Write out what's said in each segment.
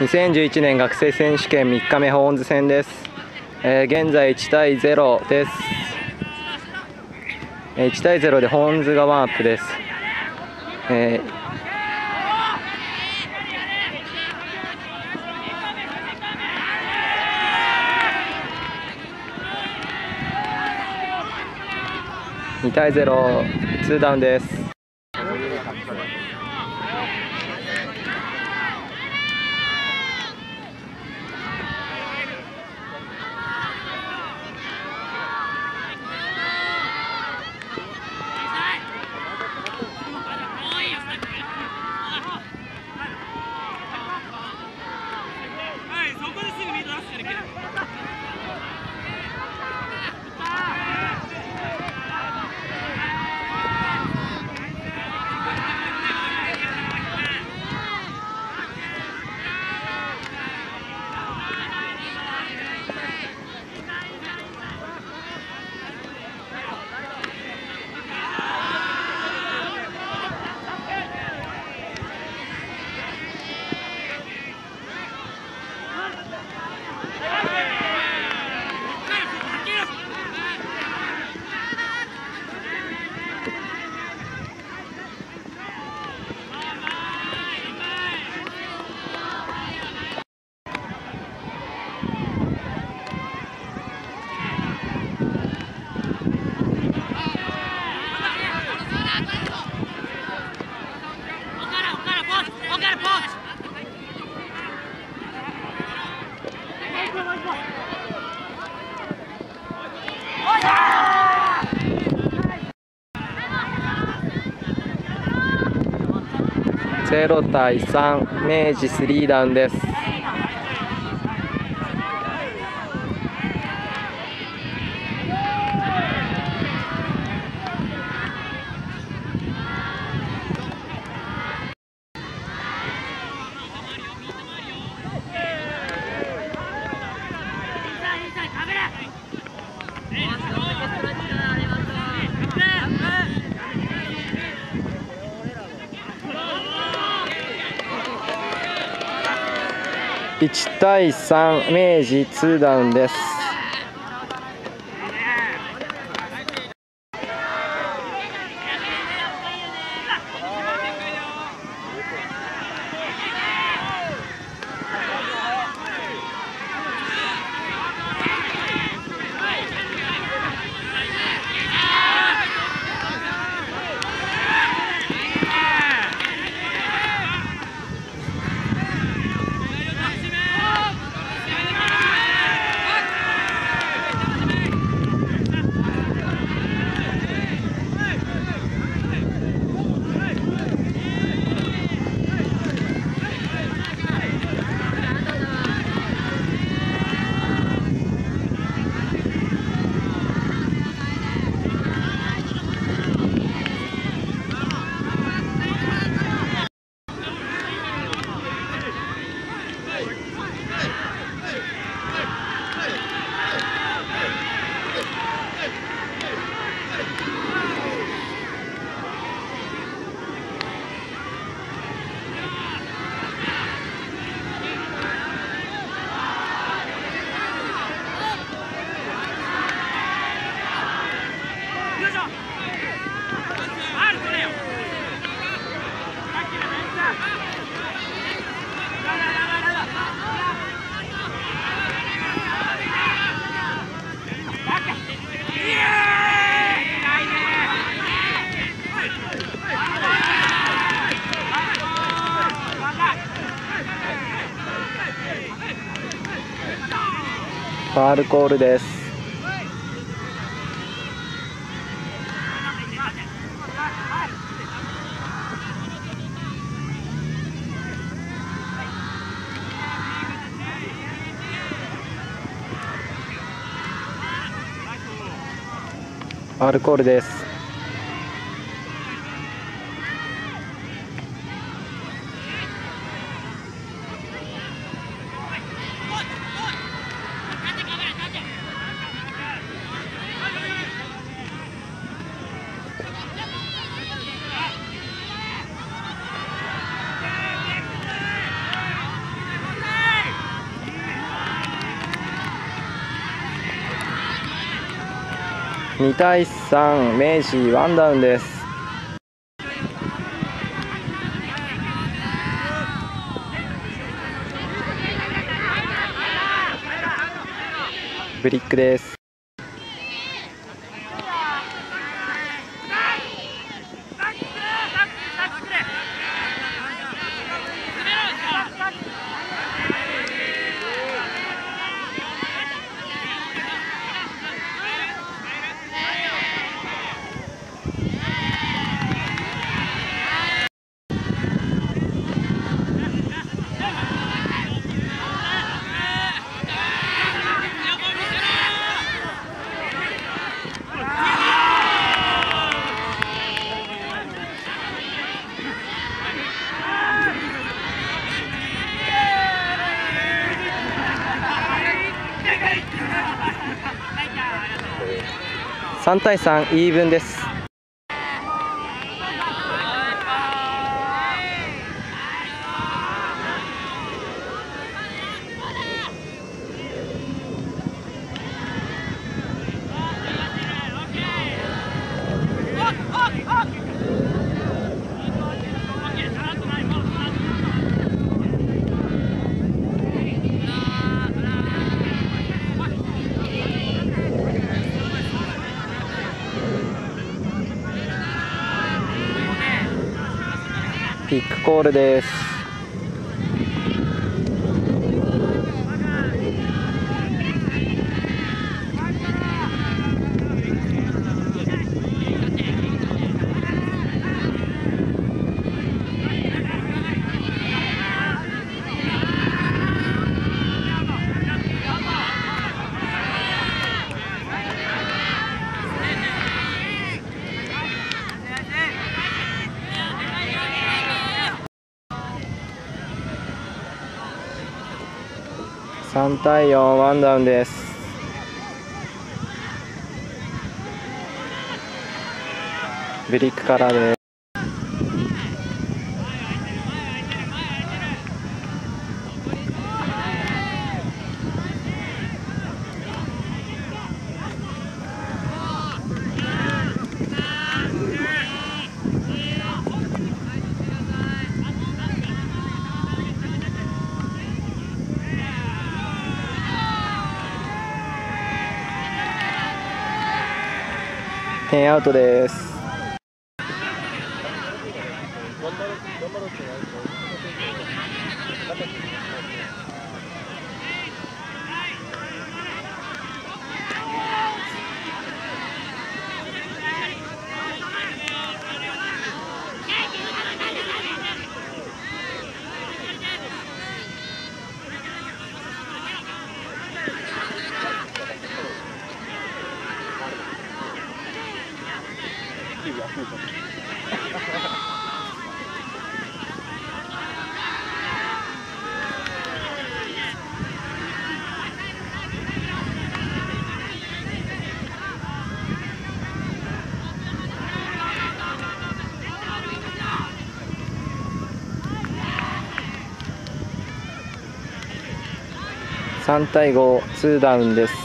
2011年学生選手権3日目ホーンズ戦です、えー、現在1対0です、えー、1対0でホーンズがワンアップです、えー、2対0、ツーダウンです。0対3明治スリーダウンです。1対3明治2ダウンです。アルコールです。アルコールです。2対3明治ワンダウンです。ブリックです。3対3イーブンです。ピックコールです。3対4ワンダウンです。ブリックからです。テンアウトです。3対5、2ダウンです。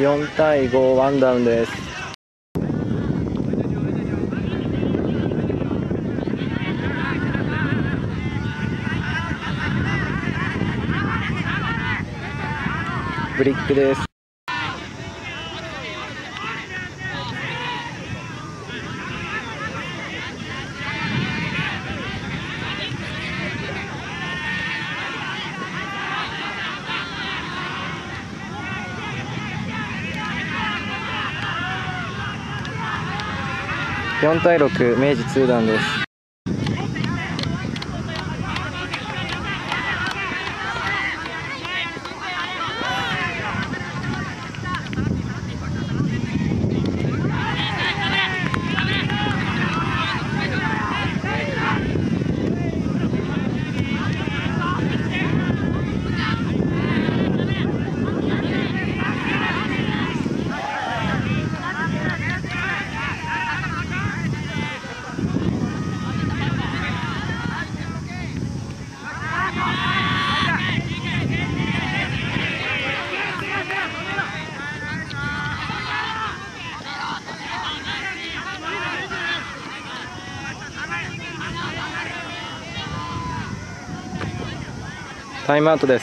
4対5ワンダウンです。ブリックです。4対6明治2段です。タイムアウトです。